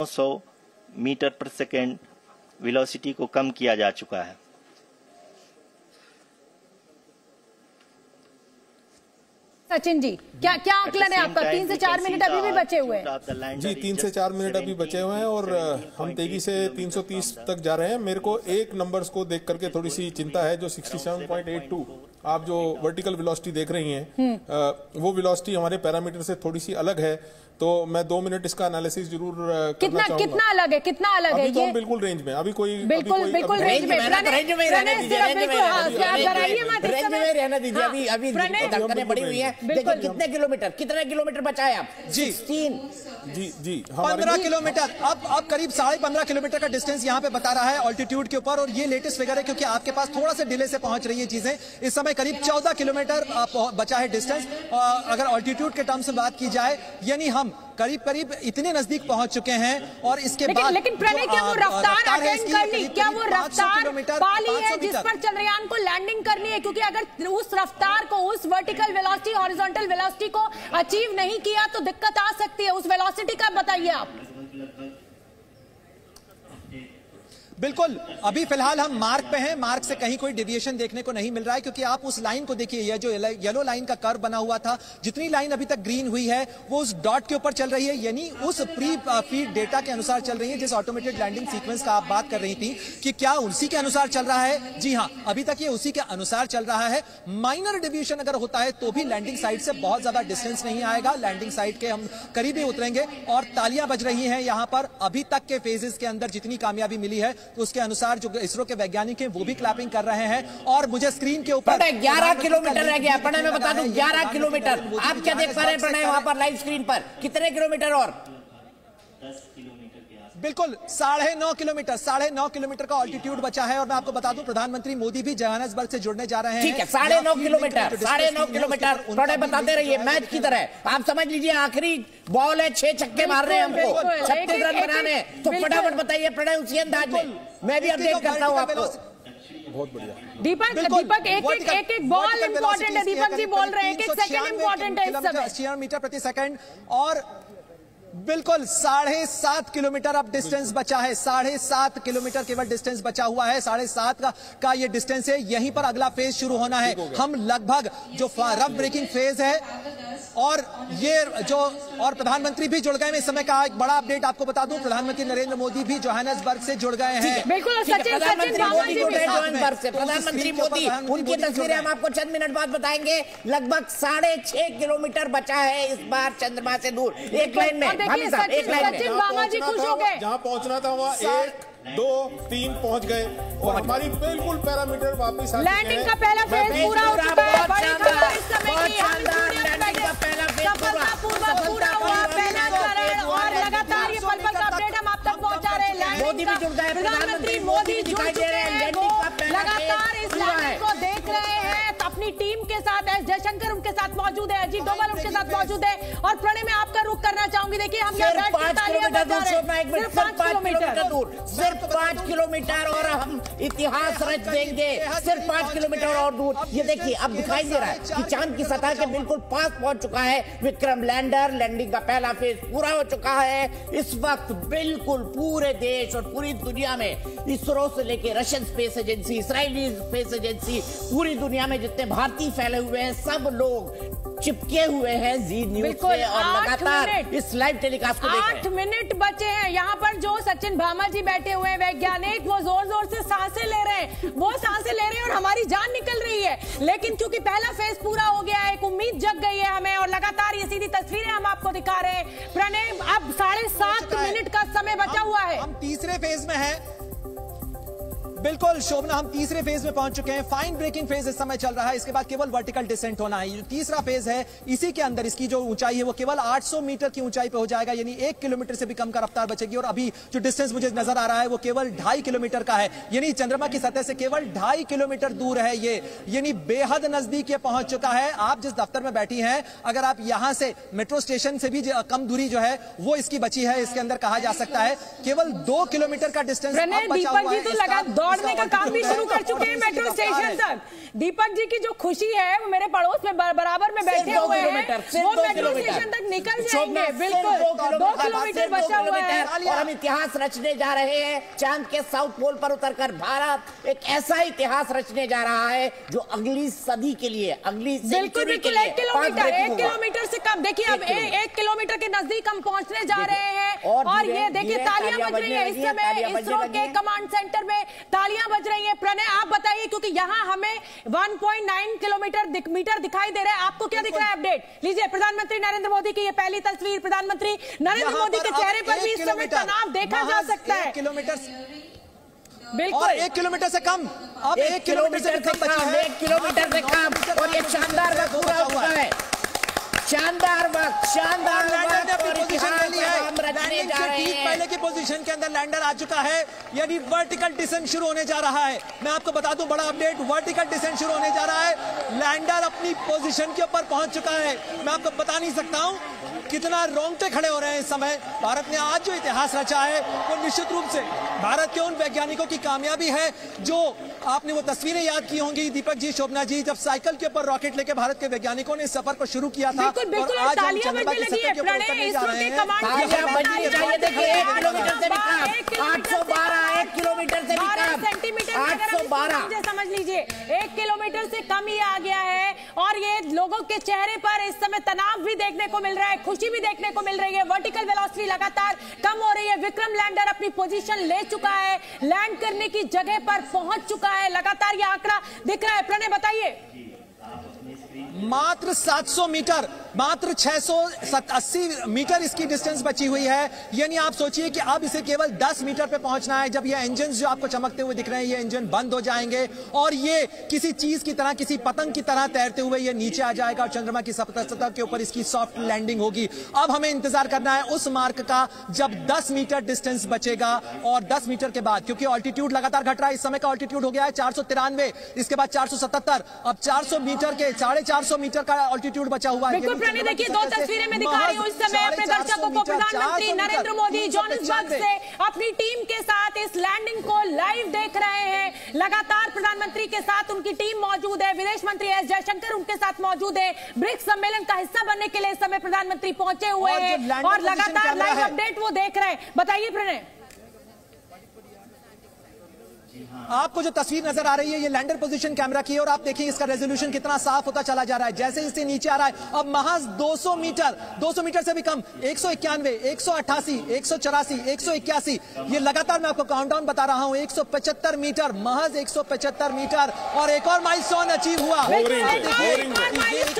900 metre पर second velocity को कम किया जा चुका है। सचिन जी क्या क्या आकलन है आपका? तीन से चार मिनट अभी भी बचे हुए हैं। जी तीन से चार मिनट अभी बचे हुए हैं और हम तेज़ी से 330 तक जा रहे हैं। मेरे को एक नंबर्स को देख करके थोड़ी सी चिंता है जो 67.82 आप जो वर्टिकल वेलोसिटी देख रही हैं वो वेलोसिटी हमारे पैरामीटर से थोड़ी सी अलग है तो मैं दो मिनट इसका एनालिसिस ज़रूर कितना कितना अलग है कितना अलग है अभी तो ये? बिल्कुल रेंज में अभी कोई अभी बिल्कुल कोई- बिल्कुल अभी- रेंज में। रेंज में रहना- रेंज में रहने दीजिए, रेंज में हाँ, इस रेंज में रहने दीजिए हाँ, अभी अभी प्रणय धड़कनें बड़ी हुई है देखिए कितने किलोमीटर कितने किलोमीटर बचाए आप? जी। तीन जी जी पंद्रह किलोमीटर। अब अब करीब साढ़े पंद्रह किलोमीटर का डिस्टेंस यहाँ पे बता रहा है ऑल्टीट्यूड के ऊपर और ये लेटेस्ट फिगर है क्योंकि आपके पास थोड़ा सा डिले से पहुँच रही है चीज़ें। इस समय करीब चौदह किलोमीटर बचा है डिस्टेंस अगर ऑल्टीट्यूड के टर्म्स में बात की जाए यानी हम करीब करीब इतने नज़दीक पहुँच चुके हैं और इसके लेकिन बाद लेकिन प्रणय क्या वो रफ्तार अटेंड करनी? क्या वो रफ्तार पाली है जिस पर चंद्रयान को लैंडिंग करनी है? क्योंकि अगर उस रफ्तार को उस वर्टिकल वेलोसिटी हॉरिजॉन्टल वेलोसिटी को अचीव नहीं किया तो दिक्कत आ सकती है। उस वेलोसिटी का बताइए आप। बिल्कुल, अभी फ़िलहाल हम मार्क पे हैं, मार्क से कहीं कोई डिविएशन देखने को नहीं मिल रहा है, क्योंकि आप उस लाइन को देखिए, ये जो येलो लाइन का कर्व बना हुआ था, जितनी लाइन अभी तक ग्रीन हुई है, वो उस डॉट के ऊपर चल रही है, यानी उस प्री फ़ीड डेटा के अनुसार चल रही है, जिस ऑटोमेटेड लैंडिंग सीक्वेंस का आप बात कर रही थी, कि क्या उसी के अनुसार चल रहा है? जी हाँ अभी तक ये उसी के अनुसार चल रहा है। माइनर डिविएशन अगर होता है तो भी लैंडिंग साइट से बहुत ज़्यादा डिस्टेंस नहीं आएगा लैंडिंग साइट के हम करीब ही उतरेंगे, और तालियाँ बज रही हैं यहाँ पर, अभी तक के फेजेस के अंदर जितनी कामयाबी मिली है तो उसके अनुसार जो इसरो के वैज्ञानिक है वो भी क्लैपिंग कर रहे हैं और मुझे स्क्रीन के ऊपर ग्यारह किलोमीटर रह गया। प्रणय मैं बता दू ग्यारह किलोमीटर। आप क्या देख पा रहे हैं प्रणय वहाँ पर लाइव स्क्रीन पर? कितने किलोमीटर और? बिल्कुल साढ़े नौ किलोमीटर साढ़े नौ किलोमीटर का ऑल्टीट्यूड बचा है और मैं आपको बता दूँ प्रधानमंत्री मोदी भी जोहान्सबर्ग से जुड़ने जा रहे हैं। ठीक है साढ़े नौ के किलोमीटर साढ़े नौ किलोमीटर उनका बताते रहिए मैच की तरह आप समझ लीजिए आखिरी बॉल है छह छक्के मार रहे हैं हमको। छत्तीस रन बनाने तो फटाफट बताइए प्रणय उसी अंदाज में। मैं भी अपडेट करता हूँ आपको। बहुत बढ़िया। दीपक दीपक एक एक एक एक बॉल इंपॉर्टेंट है दीपक जी बोल रहे हैं एक एक सेकंड इंपॉर्टेंट है इस समय। मीटर प्रति सेकंड और बिल्कुल साढ़े सात किलोमीटर अब डिस्टेंस बचा है। साढ़े सात किलोमीटर केवल डिस्टेंस बचा हुआ है। साढ़े सात का का ये डिस्टेंस है। यहीं पर अगला फ़ेज़ शुरू होना है। हम लगभग जो रफ ब्रेकिंग फ़ेज़ है और ये जो और प्रधानमंत्री भी जुड़ गए हैं। इस समय का एक बड़ा अपडेट आपको बता दूँ प्रधानमंत्री नरेंद्र मोदी भी जोहानसबर्ग से जुड़ गए हैं। बिल्कुल प्रधानमंत्री मोदी प्रधानमंत्री मोदी उनकी तस्वीरें हम आपको चंद मिनट बाद बताएँगे। लगभग साढ़े छह किलोमीटर बचा है इस बार चंद्रमा से दूर। एक लाइन में एक लाइन में। जहाँ पहुँचना था हो गए। जहाँ पहुँचना था वहाँ एक दो तीन पहुँच गए और हमारी बिल्कुल पैरामीटर वापस आ लैंडिंग का पहला फ़ेज़ पूरा हो चुका है। बहुत बड़ी शानदार, खबर इस समय की हम शानदार, लैंडिंग का पहला फ़ेज़ पूरा। सफलतापूर्वक पूरा हुआ। पहला चरण और लगातार ये पल पल का अपडेट हम आप तक पहुँचा रहे हैं। लैंडिंग मोदी भी जुड़ गए, प्रधानमंत्री मोदी जुड़ दिखाई दे चुके रहे हैं, लैंडिंग का पहला लगातार इस है। लैंडिंग को देख रहे हैं। अपनी टीम के साथ एस जयशंकर उनके साथ मौजूद है अजीत डोभाल उनके साथ मौजूद है और प्रणय में आपका रुख करना चाहूँगी। देखिए हम यहाँ सिर्फ़ पाँच किलोमीटर दूर हैं। सिर्फ़ पाँच किलोमीटर दूर सिर्फ़ पाँच किलोमीटर और हम इतिहास रच देंगे। सिर्फ़ पाँच किलोमीटर और दूर। ये देखिए अब दिखाई दे रहा है कि चाँद की सतह के बिल्कुल पास पहुँच चुका है विक्रम लैंडर। लैंडिंग का पहला फ़ेज़ पूरा हो चुका है। इस वक्त बिल्कुल पूरे देश और पूरी दुनिया में इसरो से लेके Russian space agency Israeli space agency पूरी दुनिया में जितने भारतीय फैले हुए हैं सब लोग चिपके हुए हैं जी न्यूज़ से और लगातार इस लाइव टेलीकास्ट को आठ मिनट बचे हैं। यहाँ पर जो सचिन भामा जी बैठे हुए हैं वैज्ञानिक वो ज़ोर ज़ोर से साँसें ले रहे हैं। वो साँसें ले रहे हैं और हमारी जान निकल रही है। लेकिन क्योंकि पहला फ़ेज़ पूरा हो गया है एक उम्मीद जग गई है हमें और लगातार ये सीधी तस्वीरें हम आपको दिखा रहे हैं। प्रणय अब साढ़े सात मिनट का समय बचा हुआ है। हम तीसरे फ़ेज़ में हैं। बिल्कुल शोभना हम तीसरे फ़ेज़ में पहुँच चुके हैं। फाइन ब्रेकिंग फ़ेज़ इस समय चल रहा है। इसके बाद केवल वर्टिकल डिसेंट होना है। जो तीसरा फ़ेज़ है। इसी के अंदर इसकी जो ऊंचाई है वो केवल 800 मीटर की ऊंचाई पे हो जाएगा यानी एक किलोमीटर से भी कम का रफ्तार बचेगी। और अभी जो डिस्टेंस मुझे नज़र आ रहा है वो केवल ढाई किलोमीटर का है। यानी चंद्रमा की सतह से केवल ढाई किलोमीटर दूर है ये। यानी बेहद नज़दीक ये पहुँच चुका है। आप जिस दफ्तर में बैठी है अगर आप यहाँ से मेट्रो स्टेशन से भी कम दूरी जो है वो इसकी बची है। इसके अंदर कहा जा सकता है केवल दो किलोमीटर का डिस्टेंस बचा हुआ है। बढ़ने का काम भी शुरू कर चुके हैं मेट्रो स्टेशन तक। दीपक जी की जो खुशी है वो मेरे पड़ोस में बराबर में बैठे हुए हैं। वो मेट्रो स्टेशन तक निकल जाएँगे। बिल्कुल दो किलोमीटर, बचा हुआ है। और हम इतिहास रचने जा रहे हैं। चाँद के साउथ पोल पर उतरकर भारत एक ऐसा इतिहास रचने जा रहा है जो अगली सदी के लिए अगली बिल्कुल बिल्कुल एक किलोमीटर एक किलोमीटर से कम। देखिए अब एक किलोमीटर। के नज़दीक हम पहुँचने जा रहे हैं। और ये देखिए तालियाँ बज रही है। इस समय इसरो के कमांड सेंटर में तालियाँ बज रही है। प्रणय आप बताइए क्योंकि यहाँ हमें 1.9 किलोमीटर दिख- मीटर दिखाई दे रहा है। आपको क्या दिख रहा है अपडेट? लीजिए प्रधानमंत्री नरेंद्र मोदी की ये पहली तस्वीर। प्रधानमंत्री नरेंद्र मोदी के चेहरे पर भी इस समय तनाव देखा जा सकता है। किलोमीटर बिल्कुल। एक किलोमीटर से कम। अब एक किलोमीटर से कम एक किलोमीटर से कम। और ये शानदार पूरा हो। चुका है। शानदार वक्त शानदार लैंडर ने वक्त अपनी और पोजीशन ले इतिहास ली है। हम रचने लैंडिंग जा से रहे ठीक पहले की पोजीशन के अंदर लैंडर आ चुका है। यानी वर्टिकल डिसेंट शुरू होने जा रहा है। मैं आपको बता दूँ बड़ा अपडेट वर्टिकल डिसेंट शुरू होने जा रहा है। लैंडर अपनी पोजीशन के ऊपर पहुँच चुका है। मैं आपको बता नहीं सकता हूँ कितना रोंगटे खड़े हो रहे हैं इस समय। भारत ने आज जो इतिहास रचा है वो निश्चित रूप से भारत के उन वैज्ञानिकों की कामयाबी है जो आपने वो तस्वीरें याद की होंगी। दीपक जी शोभना जी जब साइकिल के ऊपर रॉकेट लेके भारत के वैज्ञानिकों ने इस सफ़र को शुरू किया था बिल्कुल बिल्कुल और आज हम चंद्रमा की के ऊपर उतरने जा रहे हैं। किलोमीटर से सेंटीमीटर समझ लीजिए एक किलोमीटर से कम ही आ गया है। और ये लोगों के चेहरे पर इस समय तनाव भी देखने को मिल रहा है, खुशी भी देखने को मिल रही है। वर्टिकल वेलोसिटी लगातार कम हो रही है। विक्रम लैंडर अपनी पोजीशन ले चुका है। लैंड करने की जगह पर पहुँच चुका है। लगातार ये आंकड़ा दिख रहा है। प्रणय, बताइए। मात्र 700 मीटर। मात्र 680 मीटर इसकी डिस्टेंस बची हुई है। यानी आप सोचिए कि अब इसे केवल 10 मीटर पे पहुँचना है जब ये इंजन जो आपको चमकते हुए दिख रहे हैं ये इंजन बंद हो जाएँगे और ये किसी चीज़ की तरह किसी पतंग की तरह तैरते हुए ये नीचे आ जाएगा और चंद्रमा की सतह के ऊपर इसकी सॉफ्ट लैंडिंग होगी। अब हमें इंतज़ार करना है उस मार्क का जब 10 मीटर डिस्टेंस बचेगा और 10 मीटर के बाद क्योंकि ऑल्टीट्यूड लगातार घट रहा है। इस समय का ऑल्टीट्यूड हो गया है चार सौ तिरानवे इसके बाद चार सौ सतहत्तर अब 400 मीटर के साढ़े चार मीटर का ऑल्टीट्यूड बचा हुआ है। की देखिए दो तस्वीरें मैं दिखा रही हूँ इस समय अपने दर्शकों को प्रधानमंत्री 400 नरेंद्र मोदी जोहान्सबर्ग 395 से अपनी टीम के साथ इस लैंडिंग को लाइव देख रहे हैं। लगातार प्रधानमंत्री के साथ उनकी टीम मौजूद है। विदेश मंत्री एस जयशंकर उनके साथ मौजूद है। ब्रिक्स सम्मेलन का हिस्सा बनने के लिए इस समय प्रधानमंत्री पहुँचे हुए हैं। और लगातार लाइव अपडेट वो देख रहे हैं। बताइए प्रणय। आपको जो तस्वीर नज़र आ रही है ये लैंडर पोजीशन कैमरा की है और आप देखिए इसका रेजोल्यूशन कितना साफ़ होता चला जा रहा है। जैसे जैसे नीचे आ रहा है अब महज 200 मीटर 200 मीटर से भी कम एक सौ इक्यानवे एक सौ अट्ठासी एक सौ चौरासी एक सौ इक्यासी ये लगातार मैं आपको काउंटडाउन बता रहा हूँ 175 मीटर महज 175 मीटर और एक और माइलस्टोन अचीव हुआ। एक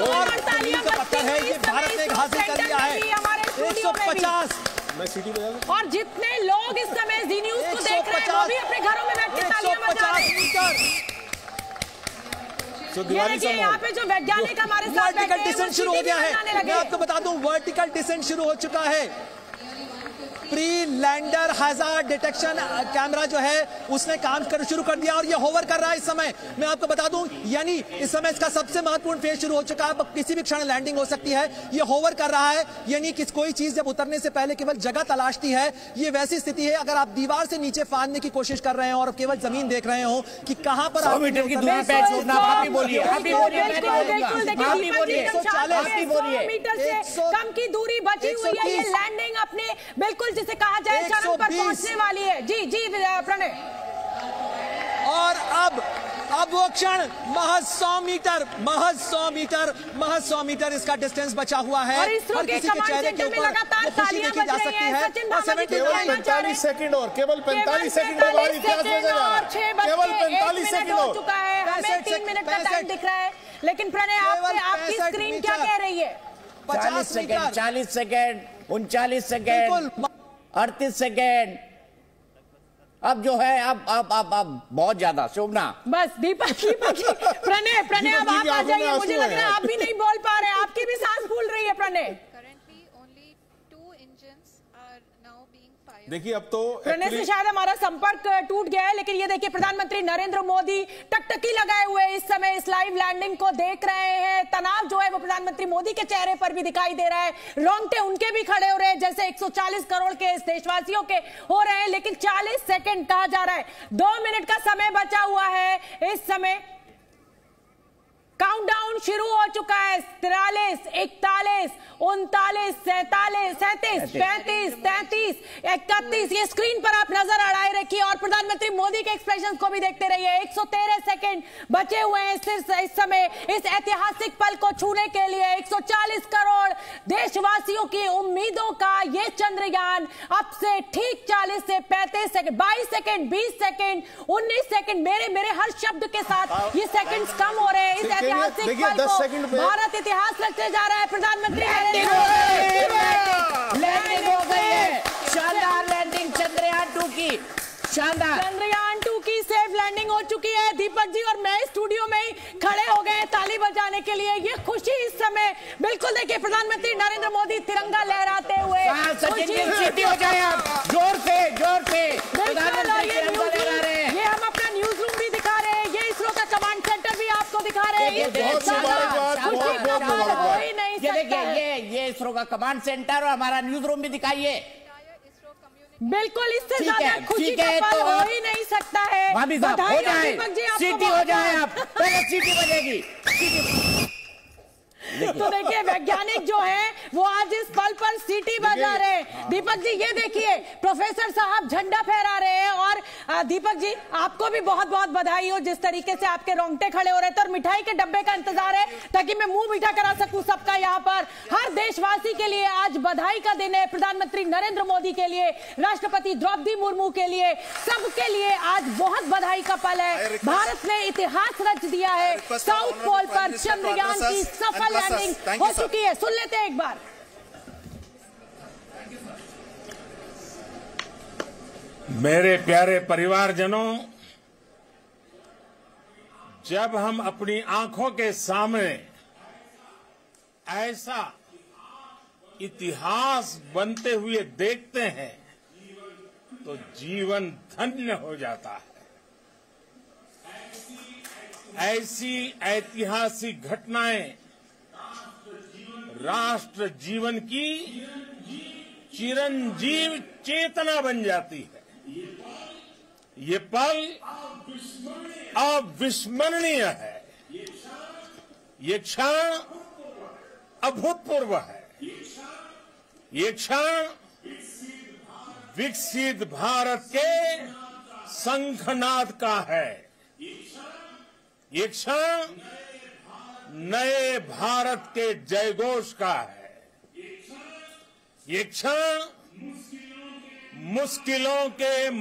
और ये भारत ने हासिल कर लिया है। एक सौ पचास मैं सीटी बजा दूँ? और जितने लोग इस समय जी न्यूज़ को देख रहे हैं वो भी अपने घरों में बैठ के तालियाँ बजा रहे हैं। So, ये देखिए यहाँ पे जो वैज्ञानिक हमारे साथ वर्टिकल डिसेंट शुरू हो गया है। मैं आपको बता दूँ वर्टिकल डिसेंट शुरू हो चुका है। Pre lander hazard detection camera जो है उसने काम कर शुरू कर दिया और ये होवर कर रहा है इस समय। मैं आपको बता दूँ यानी इस समय इसका सबसे महत्वपूर्ण फ़ेज़ शुरू हो चुका है। अब किसी भी क्षण लैंडिंग हो सकती है। ये होवर कर रहा है यानी कि कोई चीज़ जब उतरने से पहले केवल जगह तलाशती है ये वैसी स्थिति है। अगर आप दीवार से नीचे फाड़ने की कोशिश कर रहे हैं और केवल ज़मीन देख रहे हो कि कहाँ पर सौ आपने मीटर की दूरी पे छोड़ना आप ही बोलिए आप ही बोलिए मैं बिल्कुल, नहीं आप ही बोलिए दीपक जी एकदम शांत आप ही बोलिए। 100 मीटर से कम की दूरी बची हुई है ये लैंडिंग अपने बिल्कुल जिसे कहा जाए चरण पर पहुँचने वाली है। जी जी प्रणय। और अब अब वो क्षण महज 100 मीटर महज 100 मीटर महज 100 मीटर इसका डिस्टेंस बचा हुआ है। और इसरो के किसी के चेहरे के ऊपर लगातार खुशी तालियाँ देखी जा बज रही सकती हैं। सचिन और भामा जी 70 को केवल कहना चाह रहे हैं। 45 सेकंड और केवल 45 सेकंड हमारी और केवल के 45 सेकंड हो चुका है। हमें 65 तीन मिनट का टाइम दिख रहा है। लेकिन प्रणय आपके आपकी 65 स्क्रीन क्या कह रही है? 50 सेकेंड मीटर। चालीस सेकेंड उनचालीस सेकेंड। बिल्कुल। अड़तीस सेकेंड। अब जो है अब अब अब अब बहुत ज़्यादा शोभना। बस दीपक दीपक प्रणय प्रणय अब आप आ जाइए मुझे लग रहा है। आप भी नहीं बोल पा रहे आपकी भी सांस फूल रही है प्रणय। देखिए अब तो प्रणय से शायद हमारा संपर्क टूट गया है लेकिन ये देखिए प्रधानमंत्री नरेंद्र मोदी टकटकी लगाए हुए इस समय इस लाइव लैंडिंग को देख रहे हैं। तनाव जो है वो प्रधानमंत्री मोदी के चेहरे पर भी दिखाई दे रहा है। रोंगटे उनके भी खड़े हो रहे हैं जैसे 140 करोड़ के इस देशवासियों के हो रहे हैं लेकिन 40 सेकंड कहा जा रहा है। दो मिनट का समय बचा हुआ है। इस समय काउंटडाउन शुरू हो चुका है। तिरालीस इकतालीस उनतालीस सैतालीस सैतीस पैंतीस तैतीस इकतीस। ये स्क्रीन पर आप नज़र अड़ाए रखिए और प्रधानमंत्री मोदी के एक्सप्रेशन को भी देखते रहिए। 113 सेकंड बचे हुए हैं सिर्फ़ इस समय इस ऐतिहासिक पल को छूने के लिए। 140 करोड़ देशवासियों की उम्मीदों का ये चंद्रयान अब से ठीक 40 से पैंतीस सेकेंड बाईस सेकेंड बीस सेकेंड उन्नीस सेकेंड मेरे मेरे हर शब्द के साथ ये सेकंड्स कम हो रहे हैं। इस ऐतिहासिक देखिए, पल को सेकंड पे- भारत इतिहास रचने जा रहा है प्रधानमंत्री लैंडिंग नरेंद्र हो गई। हो गई है। शानदार लैंडिंग चंद्रयान टू की। शानदार। चंद्रयान टू की सेफ़ लैंडिंग हो चुकी है दीपक जी और मैं स्टूडियो में ही खड़े हो गए ताली बजाने के लिए। ये खुशी इस समय बिल्कुल देखिए प्रधानमंत्री नरेंद्र मोदी तिरंगा लहराते हुए ज़ोर से ज़ोर से। प्रधानमंत्री ये तिरंगा न्यूज़ लहरा रहे रूम- हैं ये हम अपना न्यूज़ रूम भी दिखा रहे हैं ये इसरो का कमांड सेंटर भी आपको दिखा रहे हैं ये देखिए, बहुत शानदार, मुबारकबाद, खुशी बहुत- का बहुत पल मुबारकबाद। हो ही नहीं ये सकता देखिए है। ये ये इसरो का कमांड सेंटर और हमारा न्यूज़ रूम भी दिखाइए। बिल्कुल इससे ज़्यादा खुशी का पल तो हो ही नहीं सकता है। भाभी साहब हो जाए। सीटी हो जाए आप। पहले सीटी बजेगी तो देखिए वैज्ञानिक जो है वो आज इस पल पर सीटी बजा रहे हैं। दीपक जी ये देखिए प्रोफेसर साहब झंडा फहरा रहे हैं और दीपक जी आपको भी बहुत बहुत बधाई हो जिस तरीके से आपके रोंगटे खड़े हो रहे थे और मिठाई के डब्बे का इंतज़ार है ताकि मैं मुँह मीठा करा सकूँ सबका यहाँ पर। हर देशवासी के लिए आज बधाई का दिन है प्रधानमंत्री नरेंद्र मोदी के लिए राष्ट्रपति द्रौपदी मुर्मू के लिए। सबके लिए आज बहुत बधाई का पल है। भारत ने इतिहास रच दिया है। साउथ पोल पर चंद्रयान की सफल लैंडिंग हो चुकी है। सुन लेते हैं एक बार। मेरे प्यारे परिवारजनों, जब हम अपनी आँखों के सामने ऐसा इतिहास बनते हुए देखते हैं तो जीवन धन्य हो जाता है। ऐसी ऐतिहासिक घटनाएँ राष्ट्र जीवन की चिरंजीव चेतना बन जाती है। ये पल अविस्मरणीय है। ये क्षण अभूतपूर्व है। ये क्षण विकसित भारत के शंखनाद का है। ये क्षण नए भारत के जयघोष का है। ये क्षण मुश्किलों के